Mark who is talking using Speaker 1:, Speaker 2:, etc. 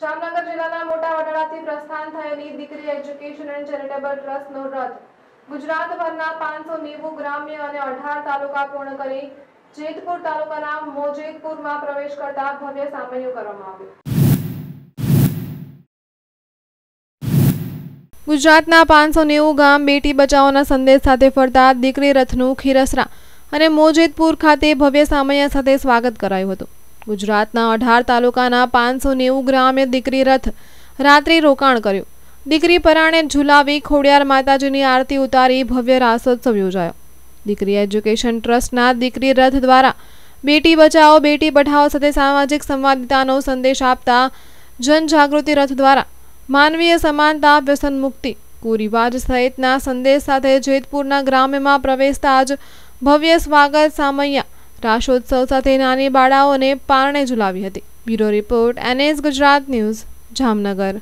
Speaker 1: જામનગર જિલ્લાના મોટા વડાળાથી પ્રસ્થાન થયેલી દીકરી એજ્યુકેશન એન્ડ ચેરિટેબલ ટ્રસ્ટનો રથ ગુજરાતભરના પાંચસો નેવું ગ્રામ્ય અને અઢાર તાલુકા પૂર્ણ કરી જેતપુર તાલુકાના મોજેતપુરમાં પ્રવેશ કરતા ભવ્ય સામૈયું કરવામાં આવ્યું. ગુજરાતના પાંચસો નેવું ગામ બેટી બચાવોના સંદેશ સાથે ફરતા દીકરી રથનું ખીરસરા અને મોજેતપુર ખાતે ભવ્ય સામૈયા સાથે સ્વાગત કરાયું હતું. ગુજરાતના અઢાર તાલુકાના પાંચસો નેવું ગ્રામે દીકરી રથ રાત્રિ રોકાણ કર્યું. દીકરી પરાણે ઝુલાવી ખોડિયાર માતાજીની આરતી ઉતારી ભવ્ય રાસોત્સવ યોજાયો. દીકરી એજ્યુકેશન ટ્રસ્ટના દીકરી રથ દ્વારા બેટી બચાવો, બેટી પઢાઓ સાથે સામાજિક સંવાદિતાનો સંદેશ આપતા જનજાગૃતિ રથ દ્વારા માનવીય સમાનતા, વ્યસન મુક્તિ, કુરિવાજ સહિતના સંદેશ સાથે જેતપુરના ગ્રામ્યમાં પ્રવેશતા જ ભવ્ય સ્વાગત સામૈયા રાસોત્સવ સાથે નાની બાળાઓને પારણે ઝુલાવી હતી. Bureau report NS Gujarat news Jamnagar.